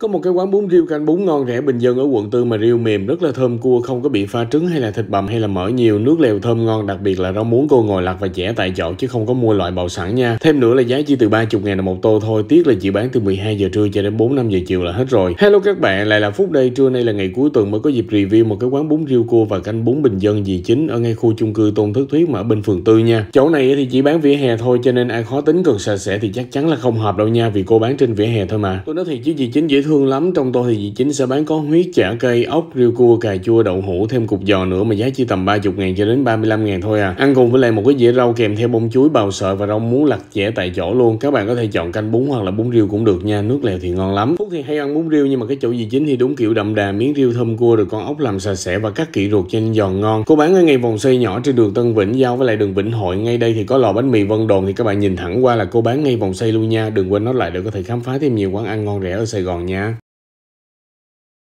Có một cái quán bún riêu canh bún ngon rẻ bình dân ở quận tư mà riêu mềm, rất là thơm cua, không có bị pha trứng hay là thịt bằm hay là mỡ nhiều. Nước lèo thơm ngon, đặc biệt là rau muống cô ngồi lặt và chẻ tại chỗ chứ không có mua loại bào sẵn nha. Thêm nữa là giá chỉ từ 30 ngàn đồng một tô thôi, tiếc là chỉ bán từ 12 giờ trưa cho đến 4 5 giờ chiều là hết rồi. Hello các bạn, lại là phút đây. Trưa nay là ngày cuối tuần mới có dịp review một cái quán bún riêu cua và canh bún bình dân gì chính ở ngay khu chung cư tôn thức thuyết mà ở bên phường tư nha. Chỗ này thì chỉ bán vỉa hè thôi, cho nên ai khó tính cần sạch sẽ thì chắc chắn là không hợp đâu nha, vì cô bán trên vỉa hè thôi mà. Tôi nói thì chứ gì chính dễ thương thương lắm trong tôi thì dì chính sẽ bán có huyết chả cây, ốc, riêu cua, cà chua, đậu hũ, thêm cục giò nữa mà giá chỉ tầm 30 ngàn cho đến 35 ngàn thôi à. Ăn cùng với lại một cái dĩa rau kèm theo bông chuối, bào sợi và rau muống lặt chẻ tại chỗ luôn. Các bạn có thể chọn canh bún hoặc là bún riêu cũng được nha, nước lèo thì ngon lắm. Phúc thì hay ăn bún riêu nhưng mà cái chỗ dì chính thì đúng kiểu đậm đà, miếng riêu thơm cua rồi con ốc làm sạch sẽ và cắt kỹ ruột trên giòn ngon. Cô bán ở ngay vòng xây nhỏ trên đường Tân Vĩnh, giao với lại đường Vĩnh Hội. Ngay đây thì có lò bánh mì Vân Đồn thì các bạn nhìn thẳng qua là cô bán ngay vòng xây luôn nha. Đừng quên nói lại để có thể khám phá thêm nhiều quán ăn ngon rẻ ở Sài Gòn nha.